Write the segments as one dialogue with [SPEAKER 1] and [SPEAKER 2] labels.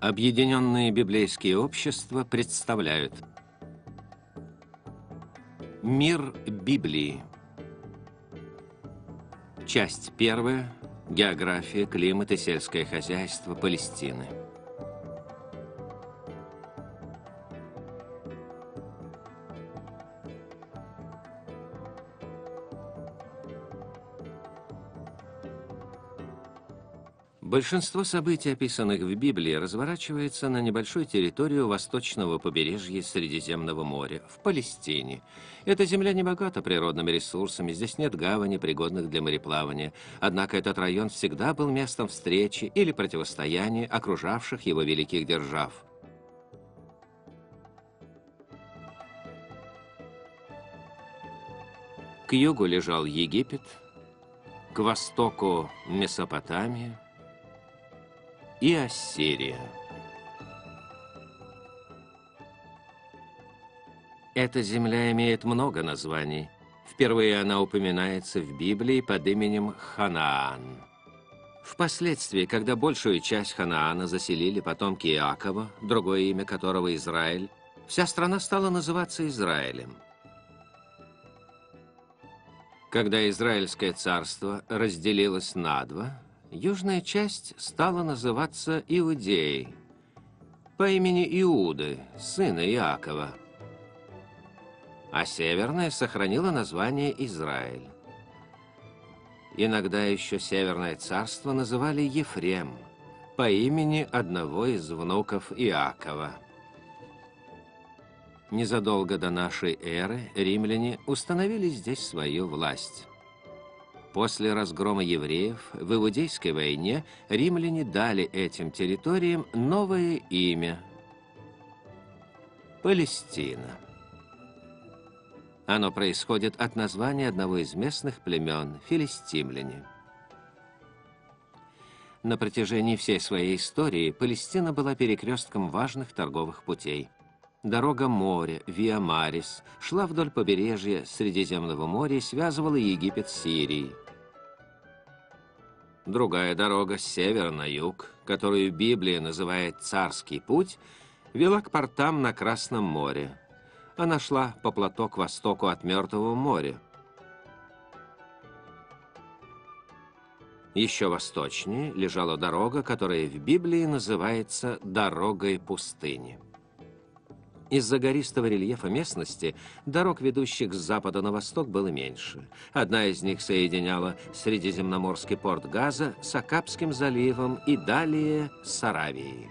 [SPEAKER 1] Объединенные библейские общества представляют Мир Библии Часть первая. География, климат и сельское хозяйство Палестины. Большинство событий, описанных в Библии, разворачивается на небольшой территории восточного побережья Средиземного моря, в Палестине. Эта земля не богата природными ресурсами, здесь нет гавани, пригодных для мореплавания. Однако этот район всегда был местом встречи или противостояния окружавших его великих держав. К югу лежал Египет, к востоку Месопотамия, и Ассирия. Эта земля имеет много названий. Впервые она упоминается в Библии под именем Ханаан. Впоследствии, когда большую часть Ханаана заселили потомки Иакова, другое имя которого Израиль, вся страна стала называться Израилем. Когда Израильское царство разделилось на два, южная часть стала называться Иудеей по имени Иуды, сына Иакова, а северная сохранила название Израиль. Иногда еще Северное царство называли Ефрем по имени одного из внуков Иакова. Незадолго до нашей эры римляне установили здесь свою власть. После разгрома евреев в Иудейской войне римляне дали этим территориям новое имя – Палестина. Оно происходит от названия одного из местных племен – филистимляне. На протяжении всей своей истории Палестина была перекрестком важных торговых путей. Дорога моря, Виа Марис, шла вдоль побережья Средиземного моря и связывала Египет с Сирией. Другая дорога с севера на юг, которую Библия называет «Царский путь», вела к портам на Красном море. Она шла по плато к востоку от Мертвого моря. Еще восточнее лежала дорога, которая в Библии называется «дорогой пустыни». Из-за гористого рельефа местности дорог, ведущих с запада на восток, было меньше. Одна из них соединяла Средиземноморский порт Газа с Акапским заливом и далее с Аравией.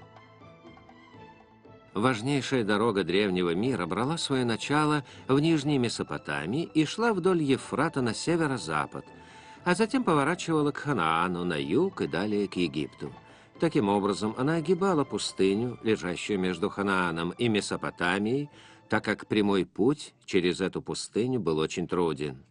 [SPEAKER 1] Важнейшая дорога древнего мира брала свое начало в Нижней Месопотамии и шла вдоль Ефрата на северо-запад, а затем поворачивала к Ханаану на юг и далее к Египту. Таким образом, она огибала пустыню, лежащую между Ханааном и Месопотамией, так как прямой путь через эту пустыню был очень труден.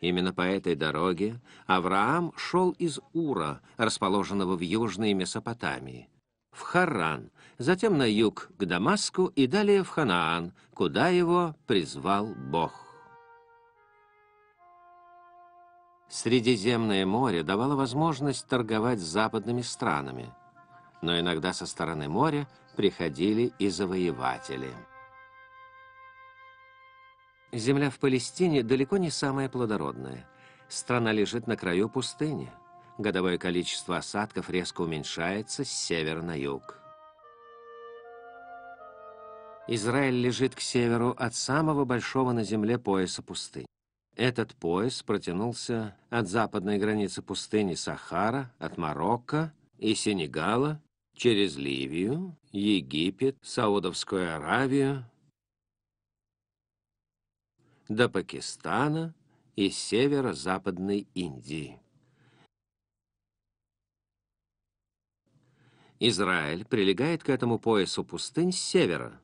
[SPEAKER 1] Именно по этой дороге Авраам шел из Ура, расположенного в Южной Месопотамии, в Харран, затем на юг к Дамаску и далее в Ханаан, куда его призвал Бог. Средиземное море давало возможность торговать с западными странами, но иногда со стороны моря приходили и завоеватели. Земля в Палестине далеко не самая плодородная. Страна лежит на краю пустыни. Годовое количество осадков резко уменьшается с севера на юг. Израиль лежит к северу от самого большого на земле пояса пустынь. Этот пояс протянулся от западной границы пустыни Сахара, от Марокко и Сенегала, через Ливию, Египет, Саудовскую Аравию, до Пакистана и северо-западной Индии. Израиль прилегает к этому поясу пустынь с севера,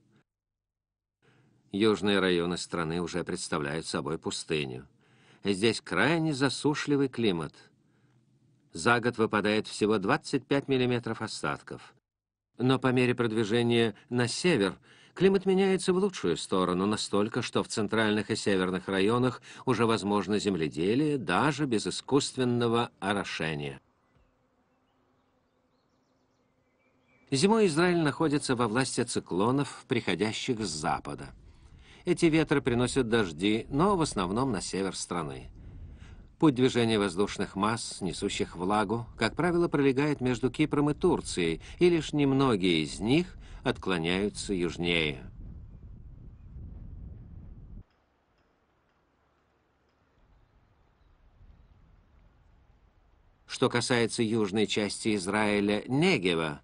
[SPEAKER 1] Южные районы страны уже представляют собой пустыню. Здесь крайне засушливый климат. За год выпадает всего 25 миллиметров осадков. Но по мере продвижения на север климат меняется в лучшую сторону настолько, что в центральных и северных районах уже возможно земледелие даже без искусственного орошения. Зимой Израиль находится во власти циклонов, приходящих с запада. Эти ветры приносят дожди, но в основном на север страны. Путь движения воздушных масс, несущих влагу, как правило, пролегает между Кипром и Турцией, и лишь немногие из них отклоняются южнее. Что касается южной части Израиля, Негева,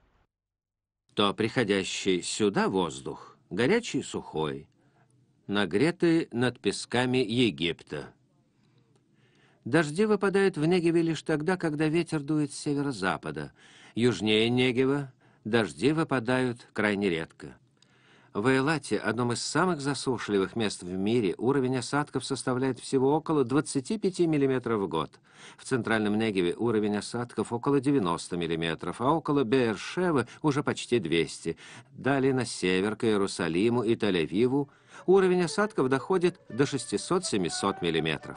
[SPEAKER 1] то приходящий сюда воздух, горячий и сухой, нагретый над песками Египта. Дожди выпадают в Негеве лишь тогда, когда ветер дует с северо-запада. Южнее Негева дожди выпадают крайне редко. В Эйлате, одном из самых засушливых мест в мире, уровень осадков составляет всего около 25 мм в год. В центральном Негеве уровень осадков около 90 мм, а около Беершевы уже почти 200. Далее на север, к Иерусалиму и Тель-Авиву, уровень осадков доходит до 600-700 мм.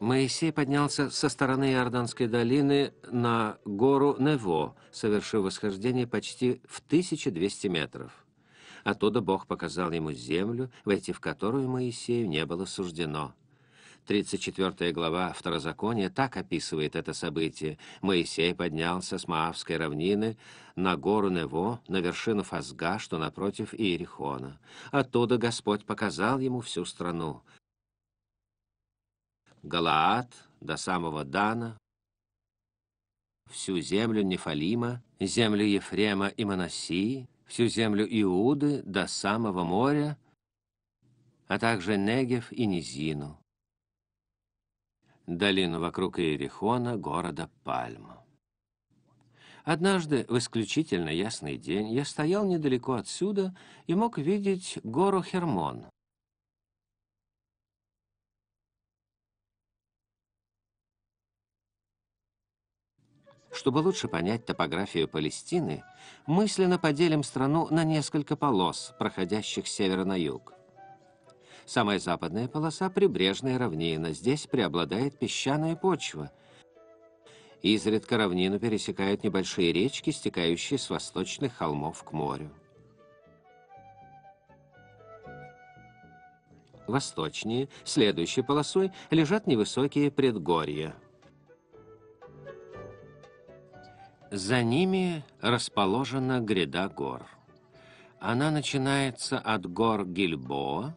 [SPEAKER 1] Моисей поднялся со стороны Иорданской долины на гору Нево, совершив восхождение почти в 1200 метров. Оттуда Бог показал ему землю, войти в которую Моисею не было суждено. 34 глава Второзакония так описывает это событие. Моисей поднялся с Маавской равнины на гору Нево, на вершину Фазга, что напротив Иерихона. Оттуда Господь показал ему всю страну. Галаад до самого Дана, всю землю Нефалима, землю Ефрема и Манасии, всю землю Иуды до самого моря, а также Негев и Низину, долину вокруг Иерихона, города Пальму. Однажды, в исключительно ясный день, я стоял недалеко отсюда и мог видеть гору Хермон, Чтобы лучше понять топографию Палестины, мысленно поделим страну на несколько полос, проходящих с севера на юг. Самая западная полоса – прибрежная равнина. Здесь преобладает песчаная почва. Изредка равнину пересекают небольшие речки, стекающие с восточных холмов к морю. Восточнее, следующей полосой, лежат невысокие предгорья – За ними расположена гряда гор. Она начинается от гор Гильбоа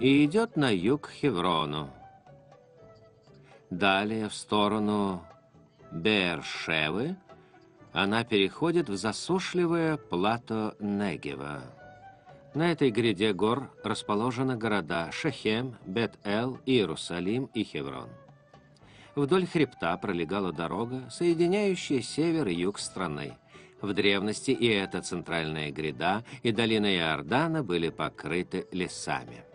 [SPEAKER 1] и идет на юг Хеврону. Далее в сторону Бершевы она переходит в засушливое плато Негева. На этой гряде гор расположены города Шехем, Бет-Эл, Иерусалим и Хеврон. Вдоль хребта пролегала дорога, соединяющая север и юг страны. В древности и эта центральная гряда, и долина Иордана были покрыты лесами.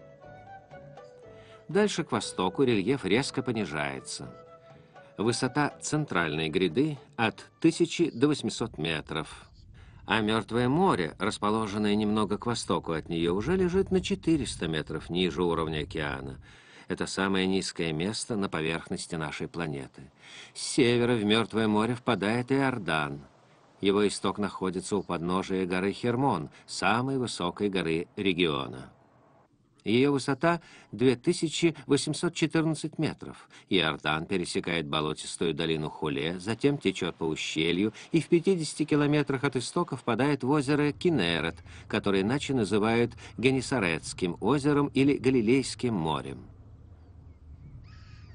[SPEAKER 1] Дальше к востоку рельеф резко понижается. Высота центральной гряды от 1000 до 800 метров, а Мертвое море, расположенное немного к востоку от нее, уже лежит на 400 метров ниже уровня океана – это самое низкое место на поверхности нашей планеты. С севера в Мертвое море впадает Иордан. Его исток находится у подножия горы Хермон, самой высокой горы региона. Ее высота 2814 метров. Иордан пересекает болотистую долину Хуле, затем течет по ущелью и в 50 километрах от истока впадает в озеро Кинерет, которое иначе называют Генесаретским озером или Галилейским морем.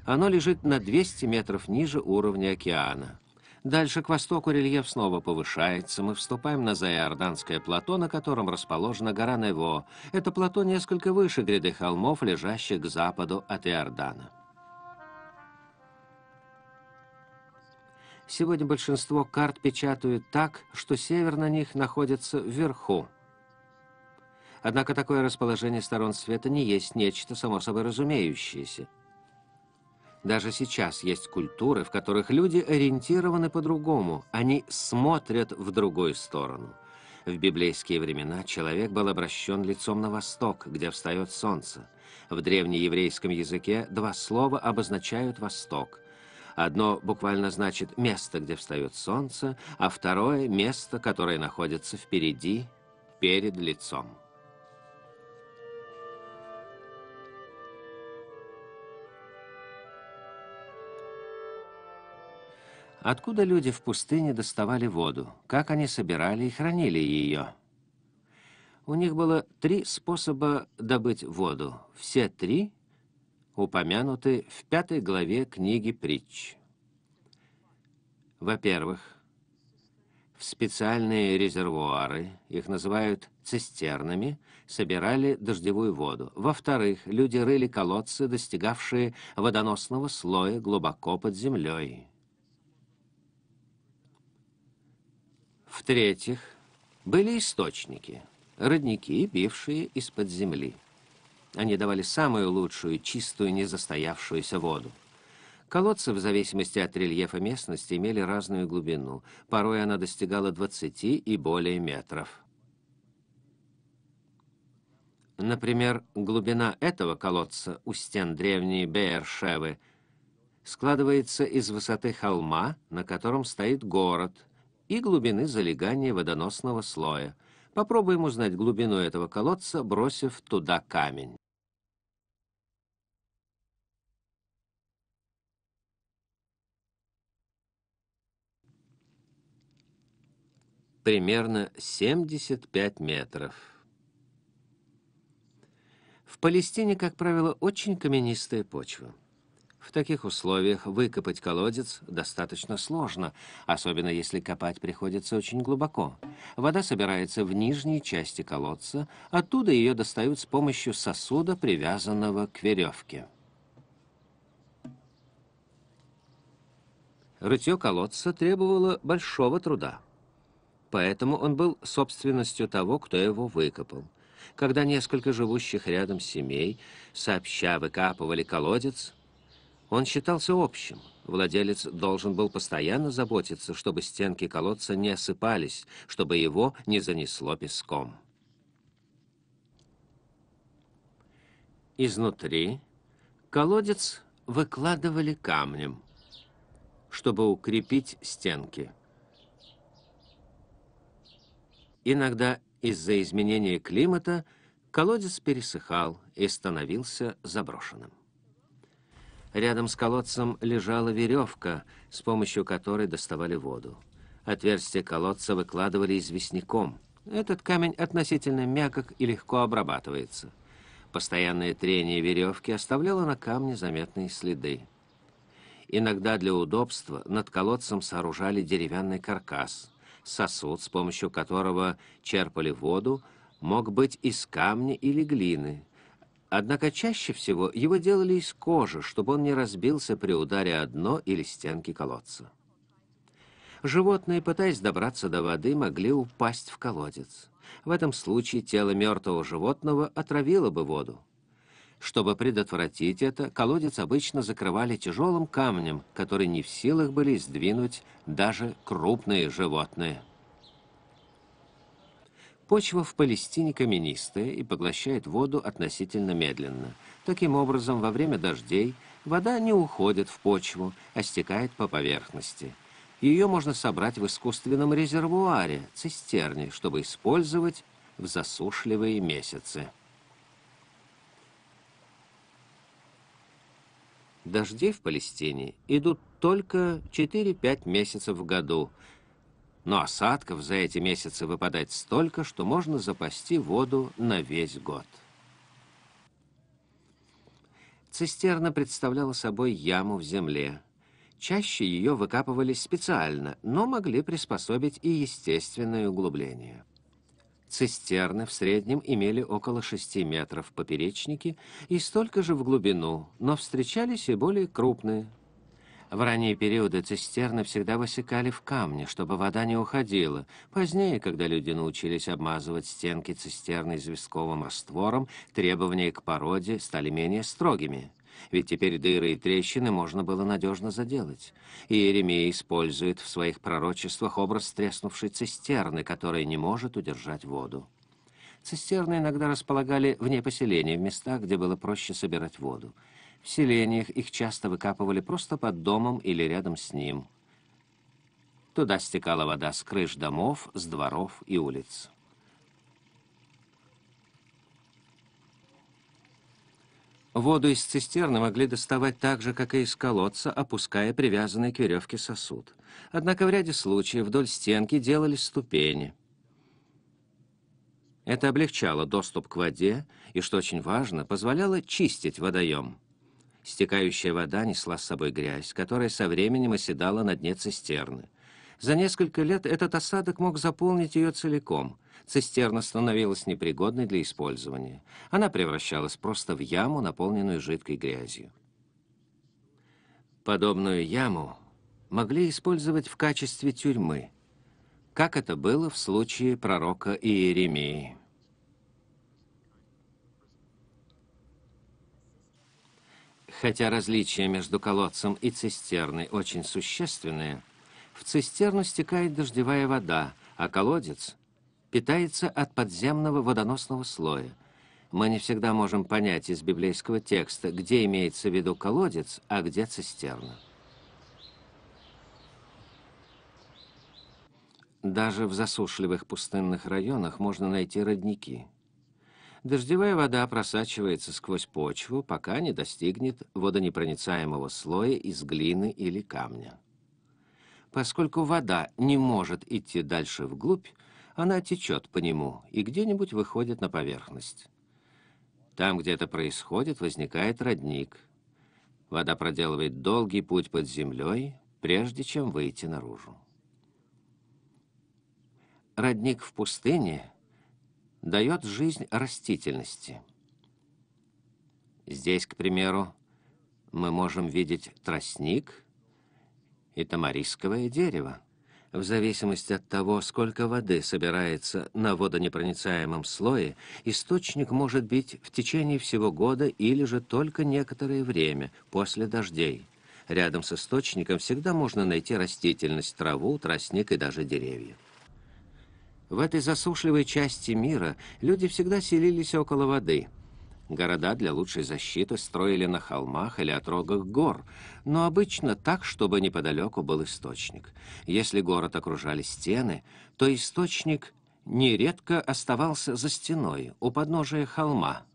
[SPEAKER 1] Оно лежит на 200 метров ниже уровня океана. Дальше к востоку рельеф снова повышается. Мы вступаем на Заиорданское плато, на котором расположена гора Нево. Это плато несколько выше гряды холмов, лежащих к западу от Иордана. Сегодня большинство карт печатают так, что север на них находится вверху. Однако такое расположение сторон света не есть нечто само собой разумеющееся. Даже сейчас есть культуры, в которых люди ориентированы по-другому, они смотрят в другую сторону. В библейские времена человек был обращен лицом на восток, где встает солнце. В древнееврейском языке два слова обозначают восток. Одно буквально значит «место, где встает солнце», а второе — «место, которое находится впереди, перед лицом». Откуда люди в пустыне доставали воду? Как они собирали и хранили ее? У них было три способа добыть воду. Все три упомянуты в пятой главе книги «Притч». Во-первых, в специальные резервуары, их называют цистернами, собирали дождевую воду. Во-вторых, люди рыли колодцы, достигавшие водоносного слоя глубоко под землей. В-третьих, были источники – родники, бившие из-под земли. Они давали самую лучшую, чистую, незастоявшуюся воду. Колодцы, в зависимости от рельефа местности, имели разную глубину. Порой она достигала 20 и более метров. Например, глубина этого колодца у стен древней Беершевы складывается из высоты холма, на котором стоит город, и глубины залегания водоносного слоя – Попробуем узнать глубину этого колодца, бросив туда камень. Примерно 75 метров. В Палестине, как правило, очень каменистая почва. В таких условиях выкопать колодец достаточно сложно, особенно если копать приходится очень глубоко. Вода собирается в нижней части колодца, оттуда ее достают с помощью сосуда, привязанного к веревке. Рытье колодца требовало большого труда. Поэтому он был собственностью того, кто его выкопал. Когда несколько живущих рядом семей сообща выкапывали колодец, он считался общим. Владелец должен был постоянно заботиться, чтобы стенки колодца не осыпались, чтобы его не занесло песком. Изнутри колодец выкладывали камнем, чтобы укрепить стенки. Иногда из-за изменения климата колодец пересыхал и становился заброшенным. Рядом с колодцем лежала веревка, с помощью которой доставали воду. Отверстие колодца выкладывали известняком. Этот камень относительно мягок и легко обрабатывается. Постоянное трение веревки оставляло на камне заметные следы. Иногда для удобства над колодцем сооружали деревянный каркас. Сосуд, с помощью которого черпали воду, мог быть из камня или глины, Однако чаще всего его делали из кожи, чтобы он не разбился при ударе о дно или стенки колодца. Животные, пытаясь добраться до воды, могли упасть в колодец. В этом случае тело мертвого животного отравило бы воду. Чтобы предотвратить это, колодец обычно закрывали тяжелым камнем, который не в силах были сдвинуть даже крупные животные. Почва в Палестине каменистая и поглощает воду относительно медленно. Таким образом, во время дождей вода не уходит в почву, а стекает по поверхности. Ее можно собрать в искусственном резервуаре, цистерне, чтобы использовать в засушливые месяцы. Дожди в Палестине идут только 4-5 месяцев в году – но осадков за эти месяцы выпадает столько, что можно запасти воду на весь год. Цистерна представляла собой яму в земле. Чаще ее выкапывали специально, но могли приспособить и естественное углубление. Цистерны в среднем имели около 6 метров в поперечнике и столько же в глубину, но встречались и более крупные, в ранние периоды цистерны всегда высекали в камне, чтобы вода не уходила. Позднее, когда люди научились обмазывать стенки цистерны известковым раствором, требования к породе стали менее строгими. Ведь теперь дыры и трещины можно было надежно заделать. И Иеремия использует в своих пророчествах образ треснувшей цистерны, которая не может удержать воду. Цистерны иногда располагали вне поселения, в местах, где было проще собирать воду. В селениях их часто выкапывали просто под домом или рядом с ним. Туда стекала вода с крыш домов, с дворов и улиц. Воду из цистерны могли доставать так же, как и из колодца, опуская привязанный к веревке сосуд. Однако в ряде случаев вдоль стенки делали ступени. Это облегчало доступ к воде и, что очень важно, позволяло чистить водоем. Стекающая вода несла с собой грязь, которая со временем оседала на дне цистерны. За несколько лет этот осадок мог заполнить ее целиком. Цистерна становилась непригодной для использования. Она превращалась просто в яму, наполненную жидкой грязью. Подобную яму могли использовать в качестве тюрьмы, как это было в случае пророка Иеремии. Хотя различия между колодцем и цистерной очень существенные, в цистерну стекает дождевая вода, а колодец питается от подземного водоносного слоя. Мы не всегда можем понять из библейского текста, где имеется в виду колодец, а где цистерна. Даже в засушливых пустынных районах можно найти родники. Дождевая вода просачивается сквозь почву, пока не достигнет водонепроницаемого слоя из глины или камня. Поскольку вода не может идти дальше вглубь, она течет по нему и где-нибудь выходит на поверхность. Там, где это происходит, возникает родник. Вода проделывает долгий путь под землей, прежде чем выйти наружу. Родник в пустыне дает жизнь растительности. Здесь, к примеру, мы можем видеть тростник – и тамарисковое дерево. В зависимости от того, сколько воды собирается на водонепроницаемом слое, источник может быть в течение всего года или же только некоторое время после дождей. Рядом с источником всегда можно найти растительность, траву, тростник и даже деревья. В этой засушливой части мира люди всегда селились около воды – Города для лучшей защиты строили на холмах или отрогах гор, но обычно так, чтобы неподалеку был источник. Если город окружали стены, то источник нередко оставался за стеной, у подножия холма.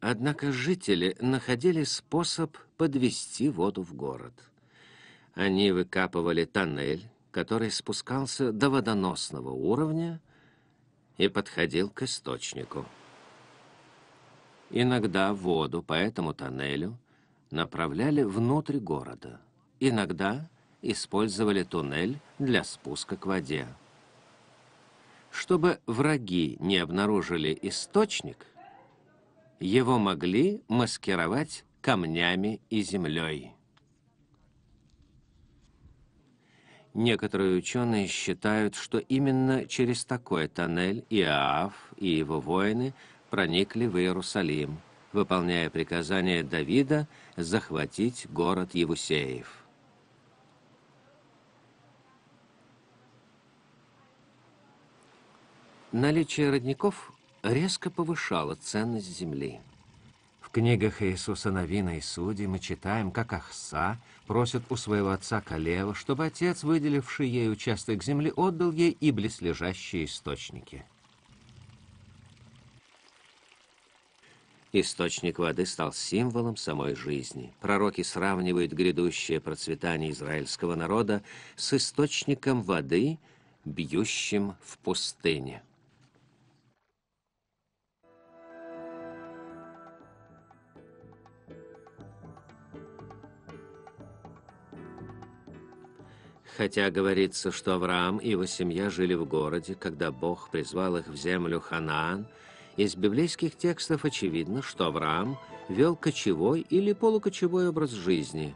[SPEAKER 1] Однако жители находили способ подвести воду в город. Они выкапывали тоннель, который спускался до водоносного уровня и подходил к источнику. Иногда воду по этому тоннелю направляли внутрь города. Иногда использовали туннель для спуска к воде. Чтобы враги не обнаружили источник, его могли маскировать камнями и землей. Некоторые ученые считают, что именно через такой тоннель Иоав и его воины проникли в Иерусалим, выполняя приказание Давида захватить город Евусеев. Наличие родников резко повышало ценность земли книгах Иисуса Новина и Судей мы читаем, как Ахса просит у своего отца Калева, чтобы отец, выделивший ей участок земли, отдал ей и близлежащие источники. Источник воды стал символом самой жизни. Пророки сравнивают грядущее процветание израильского народа с источником воды, бьющим в пустыне. Хотя говорится, что Авраам и его семья жили в городе, когда Бог призвал их в землю Ханаан, из библейских текстов очевидно, что Авраам вел кочевой или полукочевой образ жизни.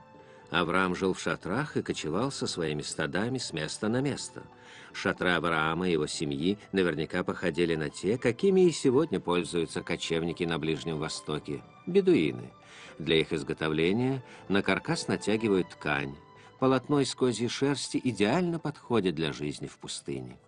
[SPEAKER 1] Авраам жил в шатрах и кочевал со своими стадами с места на место. Шатры Авраама и его семьи наверняка походили на те, какими и сегодня пользуются кочевники на Ближнем Востоке – бедуины. Для их изготовления на каркас натягивают ткань, полотно из козьей шерсти идеально подходит для жизни в пустыне.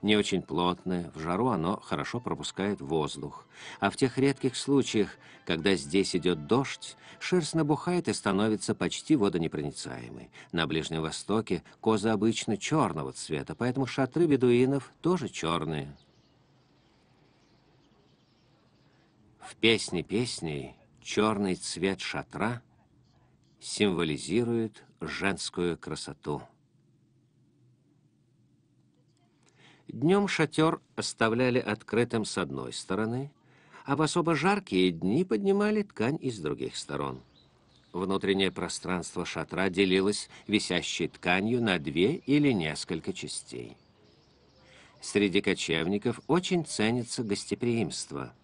[SPEAKER 1] не очень плотное, в жару оно хорошо пропускает воздух. А в тех редких случаях, когда здесь идет дождь, шерсть набухает и становится почти водонепроницаемой. На Ближнем Востоке козы обычно черного цвета, поэтому шатры бедуинов тоже черные. В песне песней черный цвет шатра символизирует женскую красоту. Днем шатер оставляли открытым с одной стороны, а в особо жаркие дни поднимали ткань из других сторон. Внутреннее пространство шатра делилось висящей тканью на две или несколько частей. Среди кочевников очень ценится гостеприимство.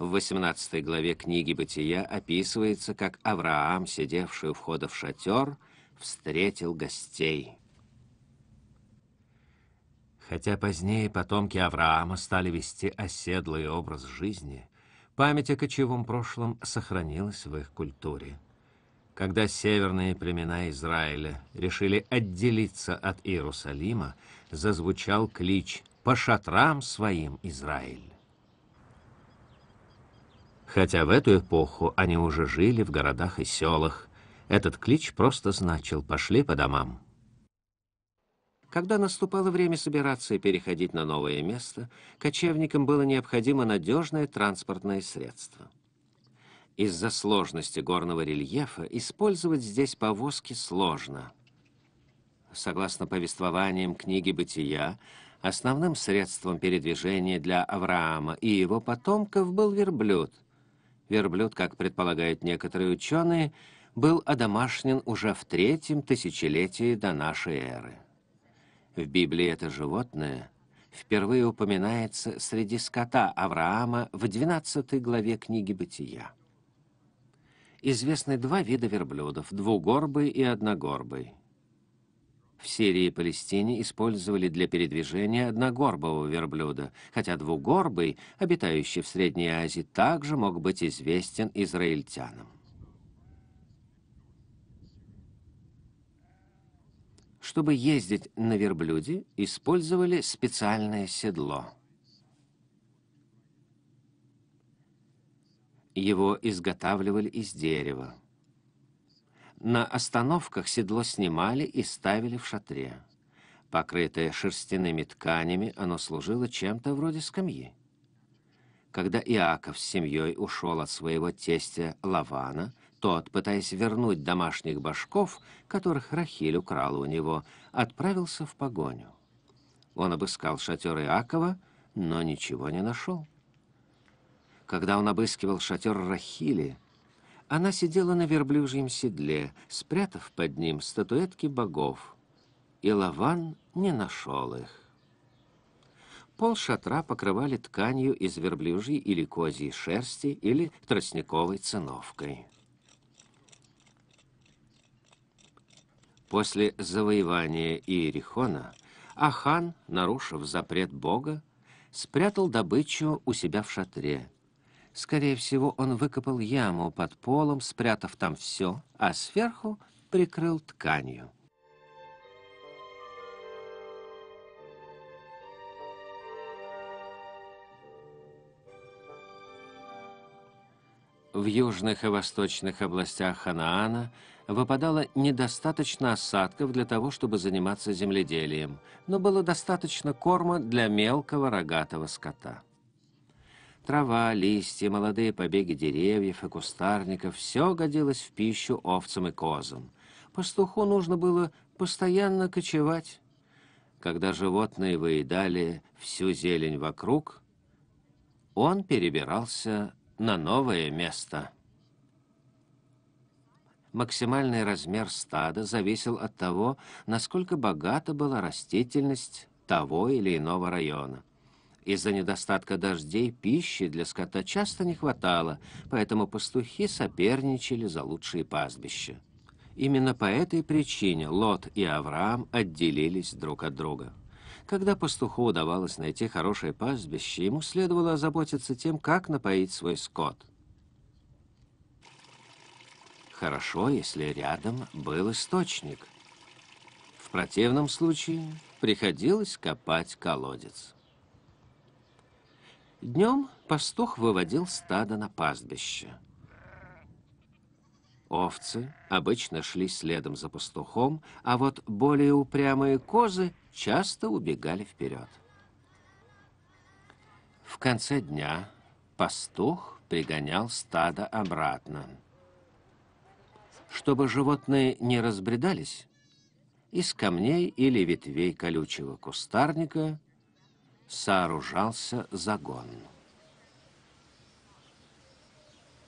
[SPEAKER 1] В 18 главе книги «Бытия» описывается, как Авраам, сидевший у входа в шатер, встретил гостей. Хотя позднее потомки Авраама стали вести оседлый образ жизни, память о кочевом прошлом сохранилась в их культуре. Когда северные племена Израиля решили отделиться от Иерусалима, зазвучал клич «По шатрам своим, Израиль!». Хотя в эту эпоху они уже жили в городах и селах, этот клич просто значил «пошли по домам». Когда наступало время собираться и переходить на новое место, кочевникам было необходимо надежное транспортное средство. Из-за сложности горного рельефа использовать здесь повозки сложно. Согласно повествованиям книги «Бытия», основным средством передвижения для Авраама и его потомков был верблюд. Верблюд, как предполагают некоторые ученые, был одомашнен уже в третьем тысячелетии до нашей эры. В Библии это животное впервые упоминается среди скота Авраама в 12 главе книги «Бытия». Известны два вида верблюдов – двугорбый и одногорбый. В Сирии и Палестине использовали для передвижения одногорбого верблюда, хотя двугорбый, обитающий в Средней Азии, также мог быть известен израильтянам. Чтобы ездить на верблюде, использовали специальное седло. Его изготавливали из дерева. На остановках седло снимали и ставили в шатре. Покрытое шерстяными тканями, оно служило чем-то вроде скамьи. Когда Иаков с семьей ушел от своего тестя Лавана, тот, пытаясь вернуть домашних башков, которых Рахиль украла у него, отправился в погоню. Он обыскал шатер Иакова, но ничего не нашел. Когда он обыскивал шатер Рахили, она сидела на верблюжьем седле, спрятав под ним статуэтки богов, и Лаван не нашел их. Пол шатра покрывали тканью из верблюжьей или козьей шерсти или тростниковой циновкой. После завоевания Иерихона Ахан, нарушив запрет Бога, спрятал добычу у себя в шатре. Скорее всего, он выкопал яму под полом, спрятав там все, а сверху прикрыл тканью. В южных и восточных областях Ханаана выпадало недостаточно осадков для того, чтобы заниматься земледелием, но было достаточно корма для мелкого рогатого скота. Трава, листья, молодые побеги деревьев и кустарников – все годилось в пищу овцам и козам. Пастуху нужно было постоянно кочевать. Когда животные выедали всю зелень вокруг, он перебирался на новое место. Максимальный размер стада зависел от того, насколько богата была растительность того или иного района. Из-за недостатка дождей пищи для скота часто не хватало, поэтому пастухи соперничали за лучшие пастбища. Именно по этой причине Лот и Авраам отделились друг от друга. Когда пастуху удавалось найти хорошее пастбище, ему следовало озаботиться тем, как напоить свой скот. Хорошо, если рядом был источник. В противном случае приходилось копать колодец. Днем пастух выводил стадо на пастбище. Овцы обычно шли следом за пастухом, а вот более упрямые козы часто убегали вперед. В конце дня пастух пригонял стадо обратно. Чтобы животные не разбредались, из камней или ветвей колючего кустарника сооружался загон.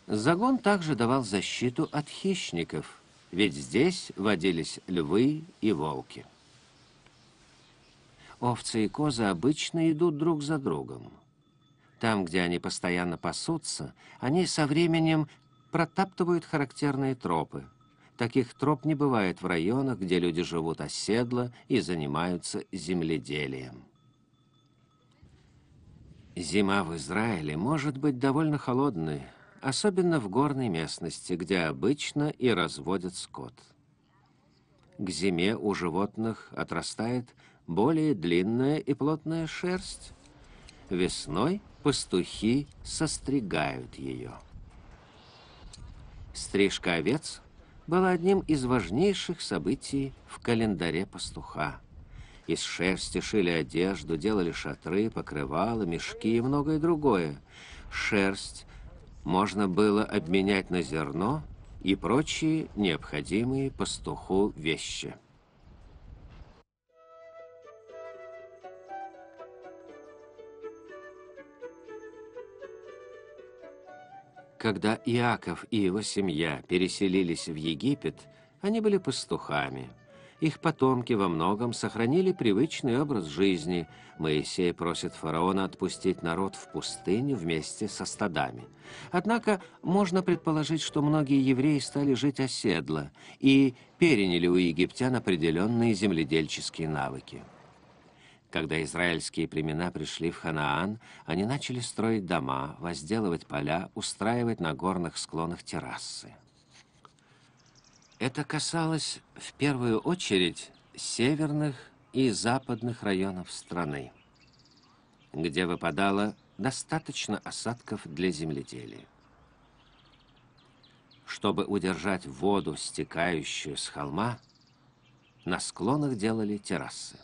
[SPEAKER 1] Загон также давал защиту от хищников, ведь здесь водились львы и волки. Овцы и козы обычно идут друг за другом. Там, где они постоянно пасутся, они со временем протаптывают характерные тропы. Таких троп не бывает в районах, где люди живут оседло и занимаются земледелием. Зима в Израиле может быть довольно холодной, особенно в горной местности, где обычно и разводят скот. К зиме у животных отрастает более длинная и плотная шерсть. Весной пастухи состригают ее. Стрижка овец была одним из важнейших событий в календаре пастуха. Из шерсти шили одежду, делали шатры, покрывала, мешки и многое другое. Шерсть можно было обменять на зерно и прочие необходимые пастуху вещи. Когда Иаков и его семья переселились в Египет, они были пастухами. Их потомки во многом сохранили привычный образ жизни. Моисей просит фараона отпустить народ в пустыню вместе со стадами. Однако можно предположить, что многие евреи стали жить оседло и переняли у египтян определенные земледельческие навыки. Когда израильские племена пришли в Ханаан, они начали строить дома, возделывать поля, устраивать на горных склонах террасы. Это касалось в первую очередь северных и западных районов страны, где выпадало достаточно осадков для земледелия. Чтобы удержать воду, стекающую с холма, на склонах делали террасы.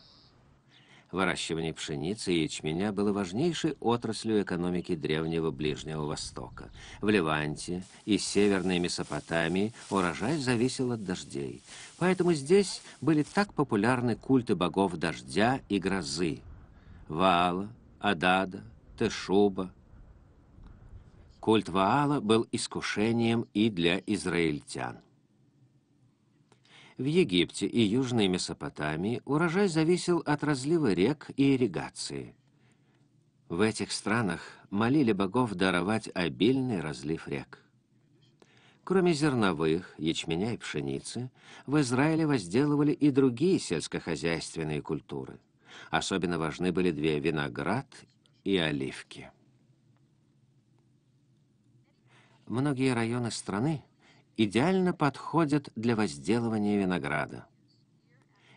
[SPEAKER 1] Выращивание пшеницы и ячменя было важнейшей отраслью экономики древнего Ближнего Востока. В Леванте и Северной Месопотамии урожай зависел от дождей. Поэтому здесь были так популярны культы богов дождя и грозы. Ваала, Адада, Тешуба. Культ Ваала был искушением и для израильтян. В Египте и Южной Месопотамии урожай зависел от разлива рек и ирригации. В этих странах молили богов даровать обильный разлив рек. Кроме зерновых, ячменя и пшеницы, в Израиле возделывали и другие сельскохозяйственные культуры. Особенно важны были две – виноград и оливки. Многие районы страны идеально подходят для возделывания винограда.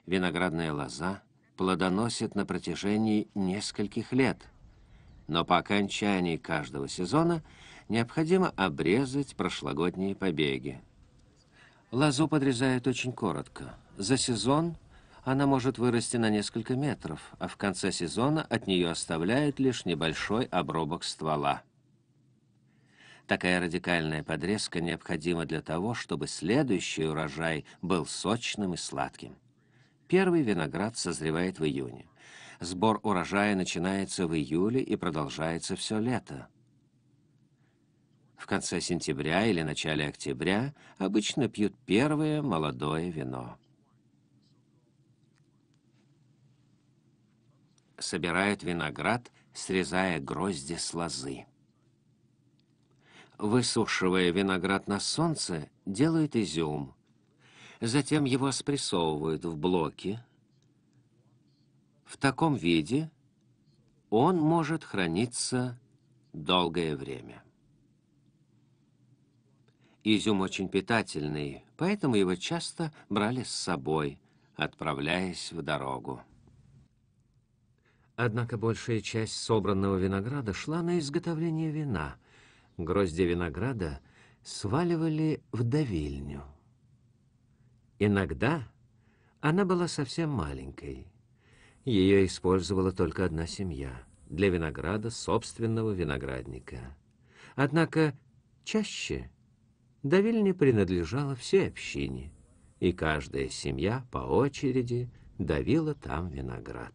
[SPEAKER 1] Виноградная лоза плодоносит на протяжении нескольких лет, но по окончании каждого сезона необходимо обрезать прошлогодние побеги. Лозу подрезают очень коротко. За сезон она может вырасти на несколько метров, а в конце сезона от нее оставляют лишь небольшой обрубок ствола. Такая радикальная подрезка необходима для того, чтобы следующий урожай был сочным и сладким. Первый виноград созревает в июне. Сбор урожая начинается в июле и продолжается все лето. В конце сентября или начале октября обычно пьют первое молодое вино. Собирают виноград, срезая грозди с лозы. Высушивая виноград на солнце, делают изюм. Затем его спрессовывают в блоки. В таком виде он может храниться долгое время. Изюм очень питательный, поэтому его часто брали с собой, отправляясь в дорогу. Однако большая часть собранного винограда шла на изготовление вина. Гроздья винограда сваливали в давильню. Иногда она была совсем маленькой. Ее использовала только одна семья для винограда собственного виноградника. Однако чаще давильня принадлежала всей общине, и каждая семья по очереди давила там виноград.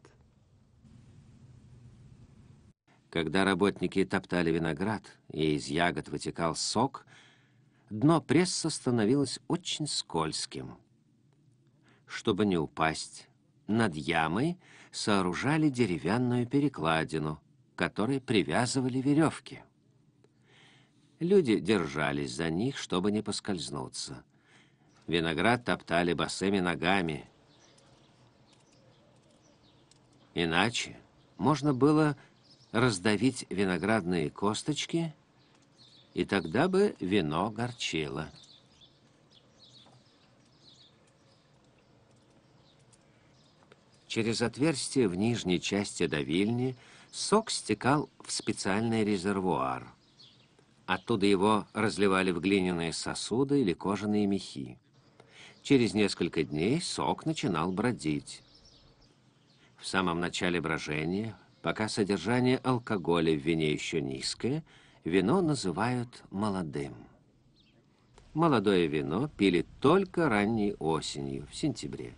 [SPEAKER 1] Когда работники топтали виноград, и из ягод вытекал сок, дно пресса становилось очень скользким. Чтобы не упасть, над ямой сооружали деревянную перекладину, которой привязывали веревки. Люди держались за них, чтобы не поскользнуться. Виноград топтали босыми ногами. Иначе можно было раздавить виноградные косточки, и тогда бы вино горчило. Через отверстие в нижней части давильни сок стекал в специальный резервуар. Оттуда его разливали в глиняные сосуды или кожаные мехи. Через несколько дней сок начинал бродить. В самом начале брожения, пока содержание алкоголя в вине еще низкое, вино называют молодым. Молодое вино пили только ранней осенью, в сентябре.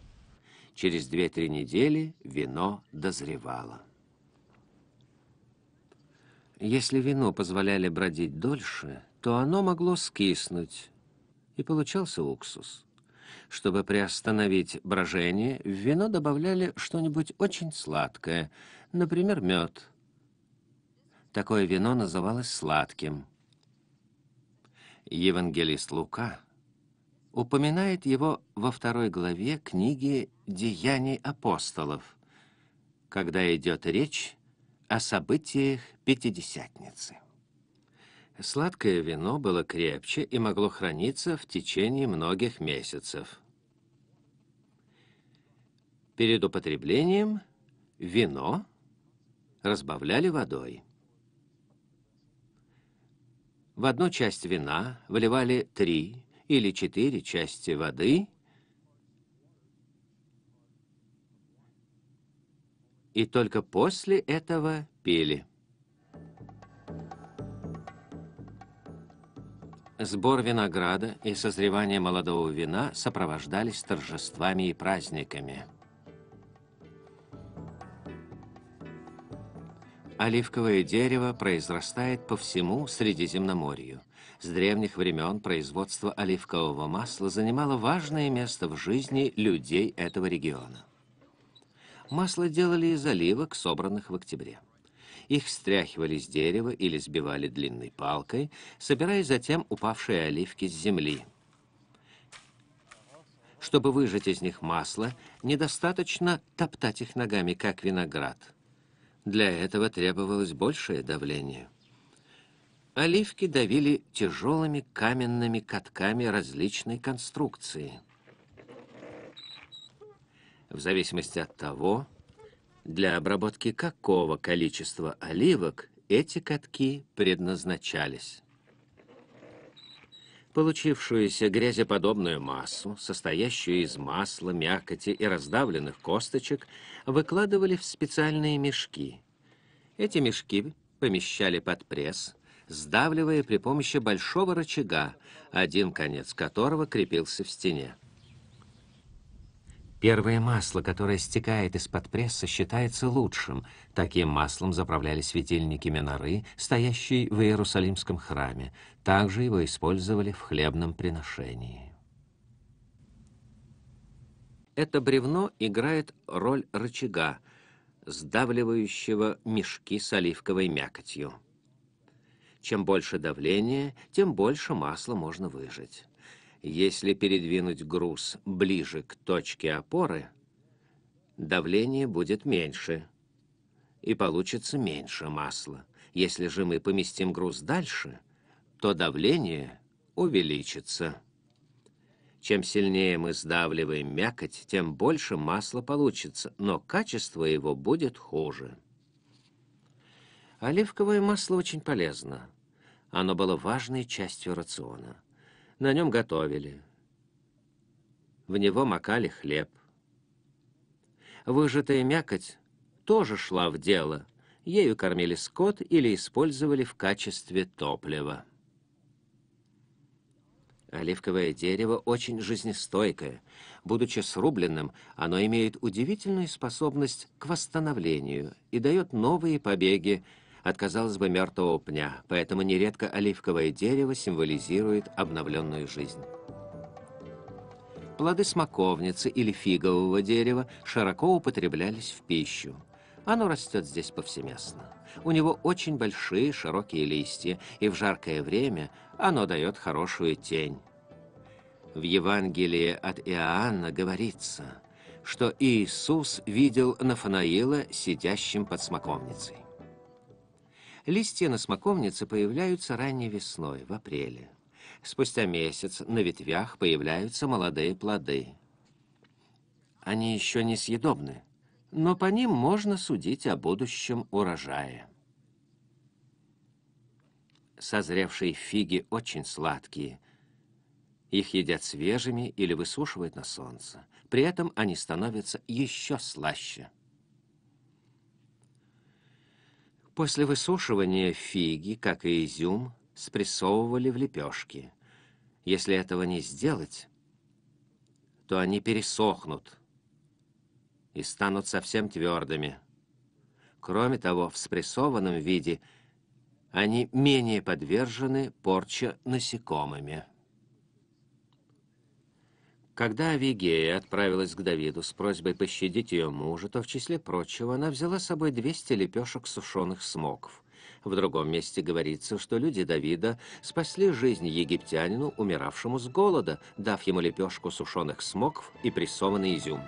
[SPEAKER 1] Через две-три недели вино дозревало. Если вино позволяли бродить дольше, то оно могло скиснуть, и получался уксус. Чтобы приостановить брожение, в вино добавляли что-нибудь очень сладкое, например, мед. Такое вино называлось сладким. Евангелист Лука упоминает его во второй главе книги «Деяний апостолов», когда идет речь о событиях Пятидесятницы. Сладкое вино было крепче и могло храниться в течение многих месяцев. Перед употреблением вино разбавляли водой. В одну часть вина выливали три или четыре части воды и только после этого пили. Сбор винограда и созревание молодого вина сопровождались торжествами и праздниками. Оливковое дерево произрастает по всему Средиземноморью. С древних времен производство оливкового масла занимало важное место в жизни людей этого региона. Масло делали из оливок, собранных в октябре. Их стряхивали с дерева или сбивали длинной палкой, собирая затем упавшие оливки с земли. Чтобы выжать из них масло, недостаточно топтать их ногами, как виноград. Для этого требовалось большее давление. Оливки давили тяжелыми каменными катками различной конструкции. В зависимости от того, для обработки какого количества оливок эти катки предназначались. Получившуюся грязеподобную массу, состоящую из масла, мякоти и раздавленных косточек, выкладывали в специальные мешки. Эти мешки помещали под пресс, сдавливая при помощи большого рычага, один конец которого крепился в стене. Первое масло, которое стекает из-под пресса, считается лучшим. Таким маслом заправляли светильники Меноры, стоящие в Иерусалимском храме. Также его использовали в хлебном приношении. Это бревно играет роль рычага, сдавливающего мешки с оливковой мякотью. Чем больше давления, тем больше масла можно выжать. Если передвинуть груз ближе к точке опоры, давление будет меньше, и получится меньше масла. Если же мы поместим груз дальше, то давление увеличится. Чем сильнее мы сдавливаем мякоть, тем больше масла получится, но качество его будет хуже. Оливковое масло очень полезно. Оно было важной частью рациона. На нем готовили. В него макали хлеб. Выжатая мякоть тоже шла в дело. Ею кормили скот или использовали в качестве топлива. Оливковое дерево очень жизнестойкое. Будучи срубленным, оно имеет удивительную способность к восстановлению и дает новые побеги от, казалось бы, мертвого пня, поэтому нередко оливковое дерево символизирует обновленную жизнь. Плоды смоковницы или фигового дерева широко употреблялись в пищу. Оно растет здесь повсеместно. У него очень большие широкие листья, и в жаркое время оно дает хорошую тень. В Евангелии от Иоанна говорится, что Иисус видел Нафанаила сидящим под смоковницей. Листья на смоковнице появляются ранней весной, в апреле. Спустя месяц на ветвях появляются молодые плоды. Они еще не съедобны, но по ним можно судить о будущем урожае. Созревшие фиги очень сладкие. Их едят свежими или высушивают на солнце. При этом они становятся еще слаще. После высушивания фиги, как и изюм, спрессовывали в лепешки. Если этого не сделать, то они пересохнут и станут совсем твердыми. Кроме того, в спрессованном виде они менее подвержены порче насекомыми. Когда Авигея отправилась к Давиду с просьбой пощадить ее мужа, то в числе прочего она взяла с собой 200 лепешек сушеных смоков. В другом месте говорится, что люди Давида спасли жизнь египтянину, умиравшему с голода, дав ему лепешку сушеных смоков и прессованный изюм.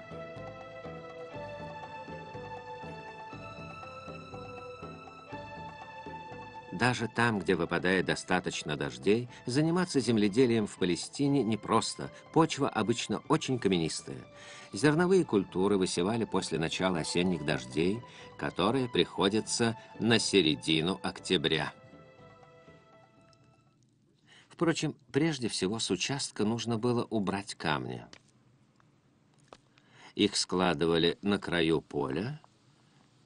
[SPEAKER 1] Даже там, где выпадает достаточно дождей, заниматься земледелием в Палестине непросто, почва обычно очень каменистая. Зерновые культуры высевали после начала осенних дождей, которые приходятся на середину октября. Впрочем, прежде всего с участка нужно было убрать камни. Их складывали на краю поля,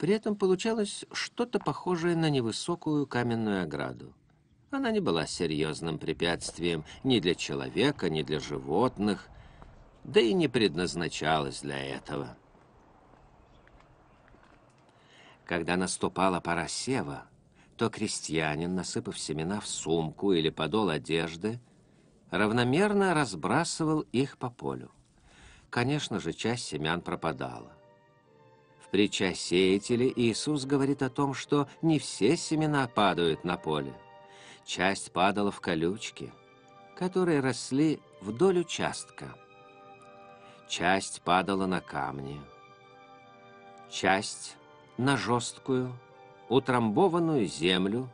[SPEAKER 1] при этом получалось что-то похожее на невысокую каменную ограду. Она не была серьезным препятствием ни для человека, ни для животных, да и не предназначалась для этого. Когда наступала пора сева, то крестьянин, насыпав семена в сумку или подол одежды, равномерно разбрасывал их по полю. Конечно же, часть семян пропадала притча сеятели Иисус говорит о том, что не все семена падают на поле. Часть падала в колючки, которые росли вдоль участка. Часть падала на камни. Часть на жесткую, утрамбованную землю,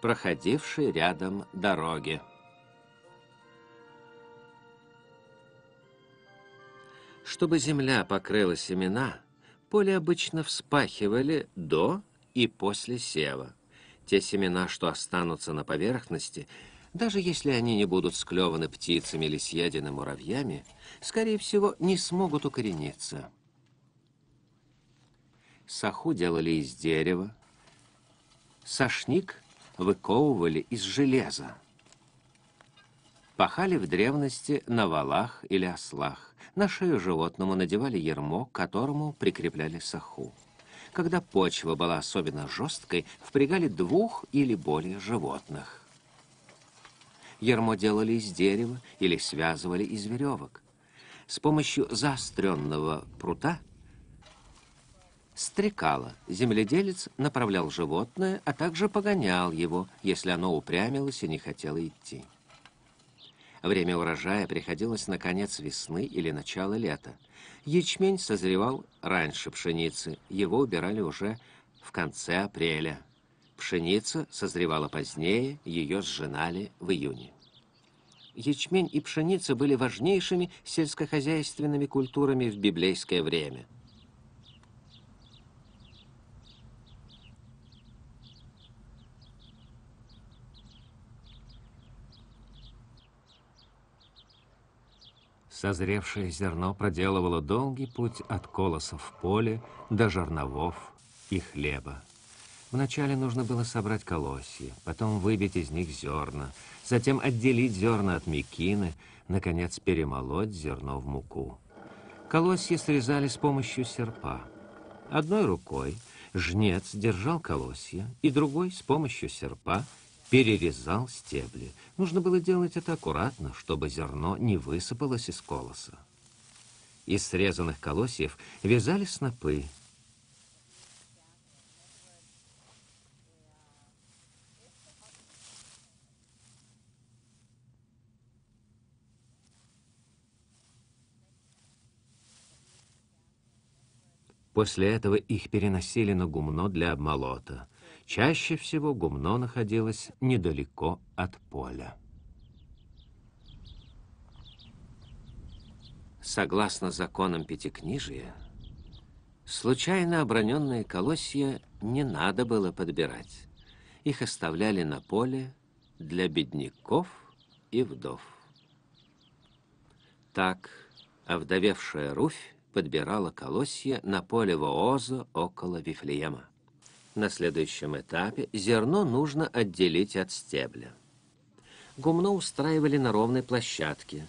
[SPEAKER 1] проходившей рядом дороги. Чтобы земля покрыла семена, Поле обычно вспахивали до и после сева. Те семена, что останутся на поверхности, даже если они не будут склеваны птицами или съедены муравьями, скорее всего, не смогут укорениться. Саху делали из дерева, сошник выковывали из железа. Пахали в древности на валах или ослах. На шею животному надевали ермо, к которому прикрепляли саху. Когда почва была особенно жесткой, впрягали двух или более животных. Ермо делали из дерева или связывали из веревок. С помощью заостренного прута стрекала земледелец направлял животное, а также погонял его, если оно упрямилось и не хотело идти. Время урожая приходилось на конец весны или начало лета. Ячмень созревал раньше пшеницы, его убирали уже в конце апреля. Пшеница созревала позднее, ее сжинали в июне. Ячмень и пшеница были важнейшими сельскохозяйственными культурами в библейское время. Созревшее зерно проделывало долгий путь от колосов в поле до жерновов и хлеба. Вначале нужно было собрать колосья, потом выбить из них зерна, затем отделить зерна от мекины, наконец перемолоть зерно в муку. Колосья срезали с помощью серпа. Одной рукой жнец держал колосья, и другой с помощью серпа перерезал стебли. Нужно было делать это аккуратно, чтобы зерно не высыпалось из колоса. Из срезанных колосьев вязали снопы. После этого их переносили на гумно для обмолота. Чаще всего гумно находилось недалеко от поля. Согласно законам Пятикнижия, случайно оброненные колосья не надо было подбирать. Их оставляли на поле для бедняков и вдов. Так овдовевшая Руфь подбирала колосья на поле Вооза около Вифлеема. На следующем этапе зерно нужно отделить от стебля. Гумно устраивали на ровной площадке.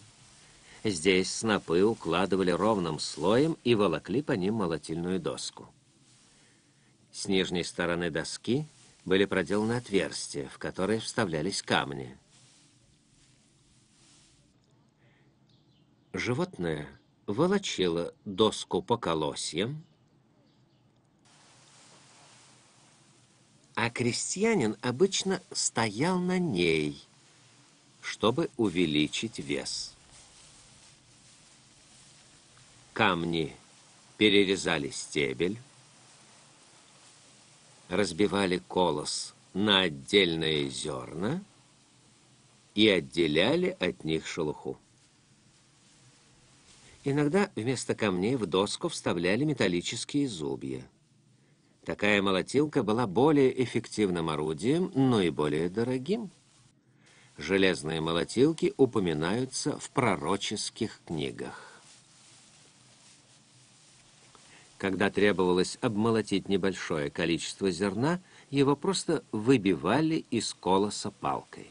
[SPEAKER 1] Здесь снопы укладывали ровным слоем и волокли по ним молотильную доску. С нижней стороны доски были проделаны отверстия, в которые вставлялись камни. Животное волочило доску по колосьям, а крестьянин обычно стоял на ней, чтобы увеличить вес. Камни перерезали стебель, разбивали колос на отдельные зерна и отделяли от них шелуху. Иногда вместо камней в доску вставляли металлические зубья. Такая молотилка была более эффективным орудием, но и более дорогим. Железные молотилки упоминаются в пророческих книгах. Когда требовалось обмолотить небольшое количество зерна, его просто выбивали из колоса палкой.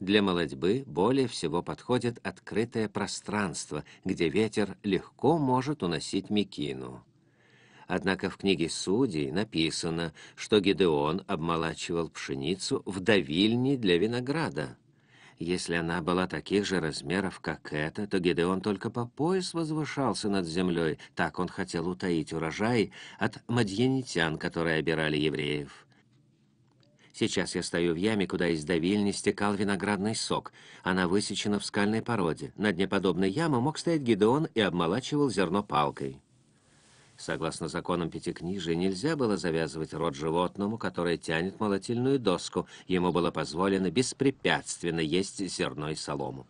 [SPEAKER 1] Для молодьбы более всего подходит открытое пространство, где ветер легко может уносить мекину. Однако в книге Судей написано, что Гедеон обмолачивал пшеницу в давильне для винограда. Если она была таких же размеров, как эта, то Гедеон только по пояс возвышался над землей. Так он хотел утаить урожай от мадьянитян, которые обирали евреев. Сейчас я стою в яме, куда из давильни стекал виноградный сок. Она высечена в скальной породе. На дне подобной ямы мог стоять Гедеон и обмолачивал зерно палкой. Согласно законам Пятикнижия, нельзя было завязывать рот животному, которое тянет молотильную доску. Ему было позволено беспрепятственно есть зерно и солому.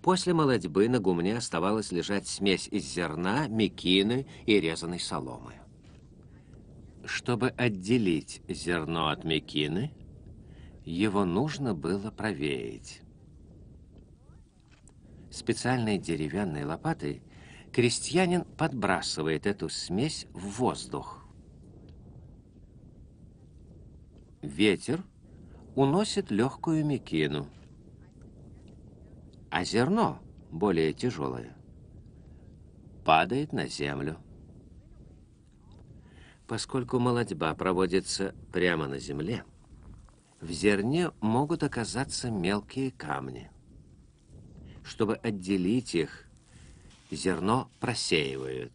[SPEAKER 1] После молодьбы на гумне оставалась лежать смесь из зерна, мекины и резаной соломы. Чтобы отделить зерно от мекины, его нужно было провеять. Специальной деревянной лопатой – крестьянин подбрасывает эту смесь в воздух. Ветер уносит легкую мекину, а зерно, более тяжелое, падает на землю. Поскольку молодьба проводится прямо на земле, в зерне могут оказаться мелкие камни. Чтобы отделить их зерно просеивают.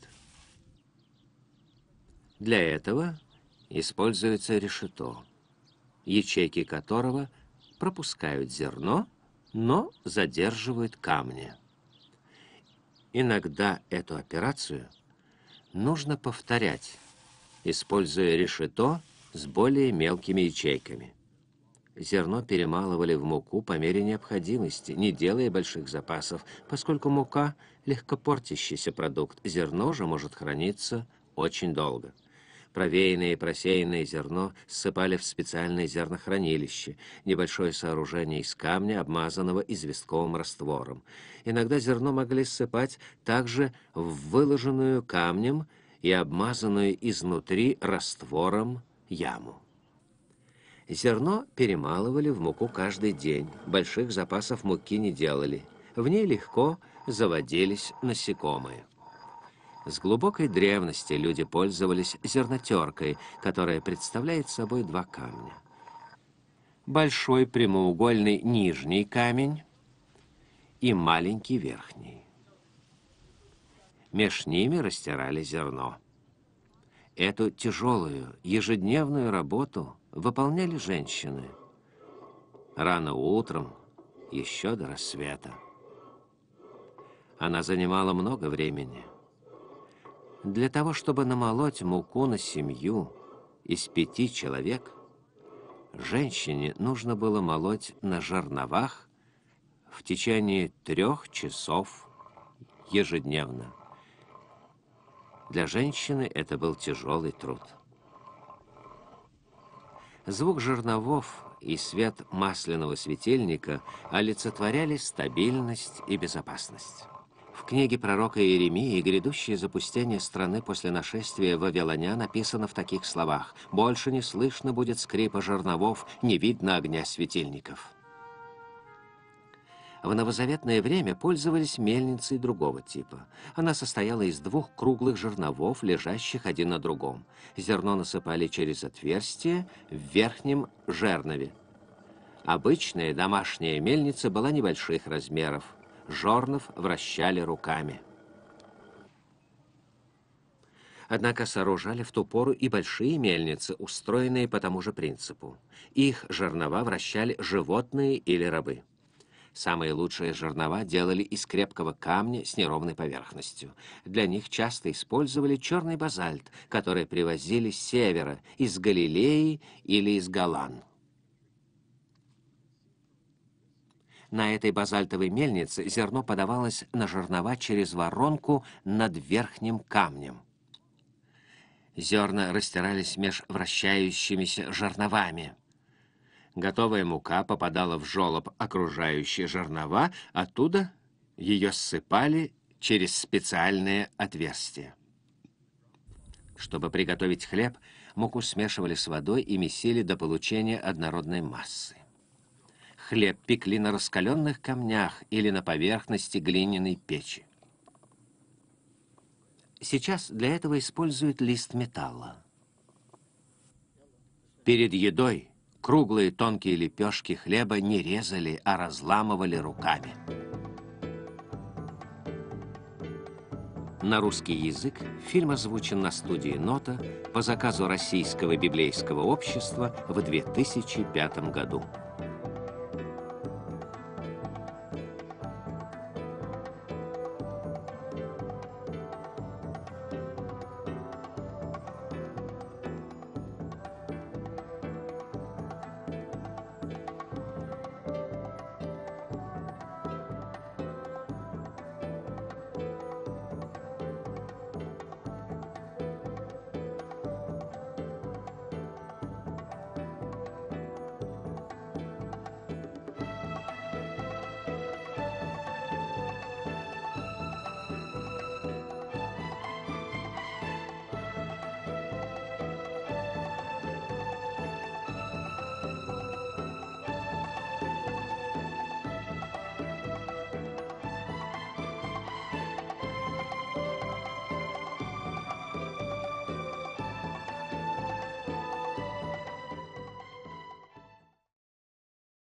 [SPEAKER 1] Для этого используется решето, ячейки которого пропускают зерно, но задерживают камни. Иногда эту операцию нужно повторять, используя решето с более мелкими ячейками. Зерно перемалывали в муку по мере необходимости, не делая больших запасов, поскольку мука – легкопортящийся продукт, зерно же может храниться очень долго. Провеянное и просеянное зерно ссыпали в специальное зернохранилище, небольшое сооружение из камня, обмазанного известковым раствором. Иногда зерно могли ссыпать также в выложенную камнем и обмазанную изнутри раствором яму. Зерно перемалывали в муку каждый день, больших запасов муки не делали. В ней легко заводились насекомые. С глубокой древности люди пользовались зернотеркой, которая представляет собой два камня. Большой прямоугольный нижний камень и маленький верхний. Меж ними растирали зерно. Эту тяжелую ежедневную работу выполняли женщины. Рано утром, еще до рассвета. Она занимала много времени. Для того, чтобы намолоть муку на семью из пяти человек, женщине нужно было молоть на жерновах в течение трех часов ежедневно. Для женщины это был тяжелый труд. Звук жерновов и свет масляного светильника олицетворяли стабильность и безопасность. В книге пророка Иеремии грядущее запустение страны после нашествия вавилонян написано в таких словах «Больше не слышно будет скрипа жерновов, не видно огня светильников». В новозаветное время пользовались мельницей другого типа. Она состояла из двух круглых жерновов, лежащих один на другом. Зерно насыпали через отверстие в верхнем жернове. Обычная домашняя мельница была небольших размеров – Жорнов вращали руками. Однако сооружали в ту пору и большие мельницы, устроенные по тому же принципу. Их жернова вращали животные или рабы. Самые лучшие жернова делали из крепкого камня с неровной поверхностью. Для них часто использовали черный базальт, который привозили с севера, из Галилеи или из Галан. На этой базальтовой мельнице зерно подавалось на жернова через воронку над верхним камнем. Зерна растирались меж вращающимися жерновами. Готовая мука попадала в жолоб окружающие жернова, оттуда ее ссыпали через специальные отверстия. Чтобы приготовить хлеб, муку смешивали с водой и месили до получения однородной массы. Хлеб пекли на раскаленных камнях или на поверхности глиняной печи. Сейчас для этого используют лист металла. Перед едой круглые тонкие лепешки хлеба не резали, а разламывали руками. На русский язык фильм озвучен на студии «Нота» по заказу Российского библейского общества в 2005 году.